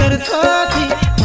कर साथी